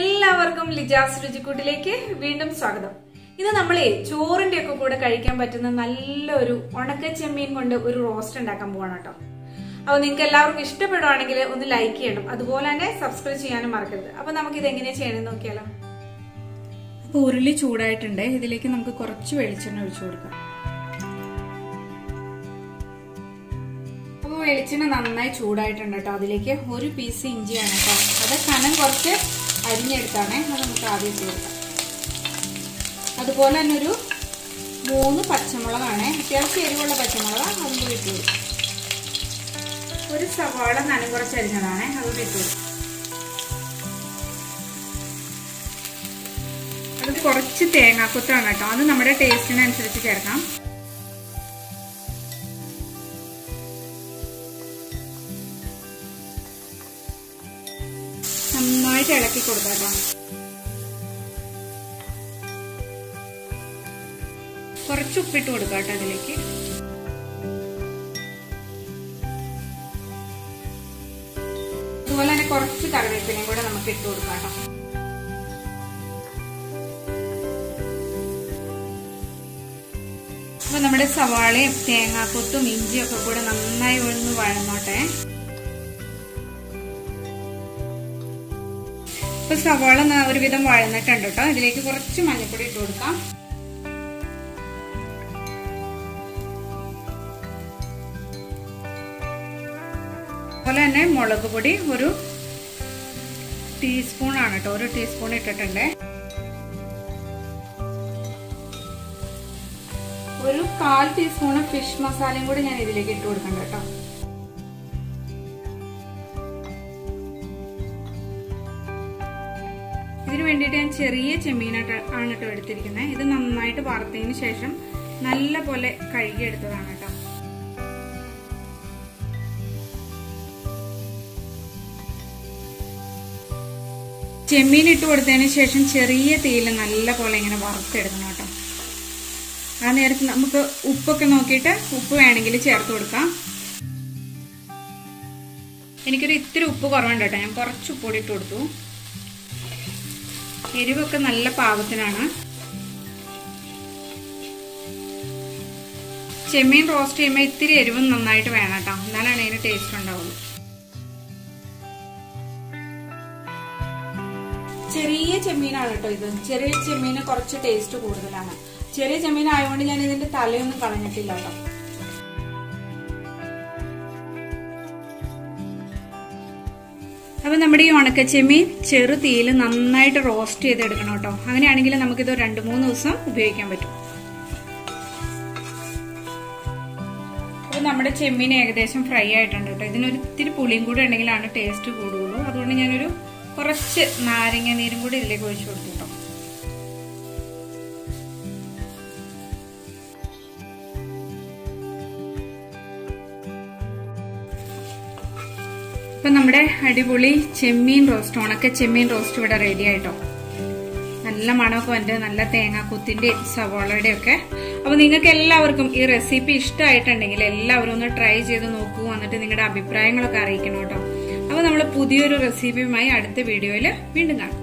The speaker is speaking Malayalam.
എല്ലാവർക്കും ലിജാസ് രുചിക്കൂട്ടിലേക്ക് വീണ്ടും സ്വാഗതം. ഇന്ന് നമ്മളെ ചോറിന്റെ ഒക്കെ കൂടെ കഴിക്കാൻ പറ്റുന്ന നല്ലൊരു ഉണക്ക ചെമ്മീൻ കൊണ്ട് ഒരു റോസ്റ്റ് ഉണ്ടാക്കാൻ പോവാണ് കേട്ടോ. അപ്പൊ നിങ്ങൾക്ക് എല്ലാവർക്കും ഇഷ്ടപ്പെടുവാണെങ്കിൽ ഒന്ന് ലൈക്ക് ചെയ്യണം. അതുപോലെ തന്നെ സബ്സ്ക്രൈബ് ചെയ്യാനും മറക്കരുത്. അപ്പൊ നമുക്ക് ഇത് എങ്ങനെയാ ചെയ്യണമെന്ന് നോക്കിയാലോ. അപ്പൊ ഉരുളി ചൂടായിട്ടുണ്ട്. ഇതിലേക്ക് നമുക്ക് കുറച്ച് വെളിച്ചെണ്ണ ഒഴിച്ചു കൊടുക്കാം. അപ്പോൾ വെളിച്ചെണ്ണ നന്നായി ചൂടായിട്ടുണ്ട് കേട്ടോ. അതിലേക്ക് ഒരു പീസ് ഇഞ്ചിയാണ് കേട്ടോ. അത് കനം കുറച്ച് അരിഞ്ഞെടുത്താണ്. അത് നമുക്ക് ആദ്യം ചേർക്കാം അതുപോലെ തന്നെ ഒരു മൂന്ന് പച്ചമുളകാണ്. അത്യാവശ്യം എരിവുള്ള പച്ചമുളക്. അതും കൂടി ഇട്ട് കൊടുക്കും. ഒരു സവാള നനം കുറച്ച് അരിഞ്ഞതാണ്. അതും ഇട്ട് കൊടുക്കും. അത് കുറച്ച് തേങ്ങാക്കൊത്താണ് കേട്ടോ. അത് നമ്മുടെ ടേസ്റ്റിനനുസരിച്ച് ചേർക്കാം. നന്നായിട്ട് ഇളക്കി കൊടുക്കാം കുറച്ച് ഉപ്പിട്ട് കൊടുക്കാം കേട്ടോ അതിലേക്ക്. അതുപോലെ തന്നെ കുറച്ച് കറിവേപ്പിലയും കൂടെ നമുക്ക് ഇട്ട് കൊടുക്കാം കേട്ടോ അപ്പൊ നമ്മുടെ സവാളയും തേങ്ങാക്കൊത്തും ഇഞ്ചിയൊക്കെ കൂടെ നന്നായി ഒന്ന് വഴന്നോട്ടെ. ഇപ്പൊ സവാള ഒരുവിധം വഴന്നിട്ടുണ്ട് കേട്ടോ. ഇതിലേക്ക് കുറച്ച് മഞ്ഞൾപ്പൊടി ഇട്ട് കൊടുക്കാം. അതുപോലെ തന്നെ മുളക് പൊടി ഒരു ടീസ്പൂൺ ആണ് കേട്ടോ. ഒരു ടീസ്പൂൺ ഇട്ടിട്ടുണ്ട്. ഒരു കാൽ ടീസ്പൂൺ ഫിഷ് മസാലയും കൂടി ഞാൻ ഇതിലേക്ക് ഇട്ട് കൊടുക്കണ്ട കേട്ടോ. ഇതിന് വേണ്ടിയിട്ട് ഞാൻ ചെറിയ ചെമ്മീനായിട്ട് ആണ് കേട്ടോ എടുത്തിരിക്കുന്നത് ഇത് നന്നായിട്ട് വറുത്തതിന് ശേഷം നല്ല പോലെ കഴുകിയെടുത്തതാണ് കേട്ടോ ചെമ്മീൻ ഇട്ട് കൊടുത്തതിന് ശേഷം ചെറിയ തീയിൽ നല്ല പോലെ ഇങ്ങനെ വറുത്തെടുക്കണം കേട്ടോ ആ നേരത്ത് നമുക്ക് ഉപ്പൊക്കെ നോക്കിയിട്ട് ഉപ്പ് വേണമെങ്കിൽ ചേർത്ത് കൊടുക്കാം. എനിക്കൊരു ഇത്തിരി ഉപ്പ് കുറവുണ്ട് കേട്ടോ ഞാൻ കുറച്ച് ഉപ്പൊടി ഇട്ട് കൊടുത്തു. എരിവൊക്കെ നല്ല പാകത്തിനാണ്. ചെമ്മീൻ റോസ്റ്റ് ചെയ്യുമ്പോൾ ഇത്തിരി എരിവും നന്നായിട്ട് വേണം കേട്ടോ. എന്നാലാണ് അതിന് ടേസ്റ്റ് ഉണ്ടാവുള്ളൂ ചെറിയ ചെമ്മീനാണ് കേട്ടോ ഇത്. ചെറിയ ചെമ്മീന് കുറച്ച് ടേസ്റ്റ് കൂടുതലാണ്. ചെറിയ ചെമ്മീൻ ആയതുകൊണ്ട് ഞാൻ ഇതിന്റെ തലയൊന്നും കളഞ്ഞിട്ടില്ല കേട്ടോ. അപ്പൊ നമ്മുടെ ഈ ഉണക്കച്ചെമ്മീൻ ചെറു തീയിൽ നന്നായിട്ട് റോസ്റ്റ് ചെയ്തെടുക്കണം കേട്ടോ. അങ്ങനെയാണെങ്കിൽ നമുക്കിത് രണ്ട് മൂന്ന് ദിവസം ഉപയോഗിക്കാൻ പറ്റും. അപ്പൊ നമ്മുടെ ചെമ്മീൻ ഏകദേശം ഫ്രൈ ആയിട്ടുണ്ട് കേട്ടോ. ഇതിനൊരു ഇത്തിരി പുളിയും കൂടി ഉണ്ടെങ്കിലാണ് ടേസ്റ്റ് കൂടുകയുള്ളൂ. അതുകൊണ്ട് ഞാനൊരു കുറച്ച് നാരങ്ങ നീരും കൂടി ഇതിലേക്ക് ഒഴിച്ചു കൊടുത്തു. ഇപ്പൊ നമ്മുടെ അടിപൊളി ചെമ്മീൻ റോസ്റ്റ് ഉണക്ക ചെമ്മീൻ റോസ്റ്റ് ഇവിടെ റെഡി ആയിട്ടോ. നല്ല മണമൊക്കെ ഉണ്ട് നല്ല തേങ്ങാക്കുത്തിന്റെയും സവോളയുടെയും ഒക്കെ. അപ്പൊ നിങ്ങൾക്ക് എല്ലാവർക്കും ഈ റെസിപ്പി ഇഷ്ടമായിട്ടുണ്ടെങ്കിൽ എല്ലാവരും ഒന്ന് ട്രൈ ചെയ്ത് നോക്കൂ എന്നിട്ട് നിങ്ങളുടെ അഭിപ്രായങ്ങളൊക്കെ അറിയിക്കണം കേട്ടോ. അപ്പൊ നമ്മൾ പുതിയൊരു റെസിപ്പിയുമായി അടുത്ത വീഡിയോയിൽ വീണ്ടും കാണാം.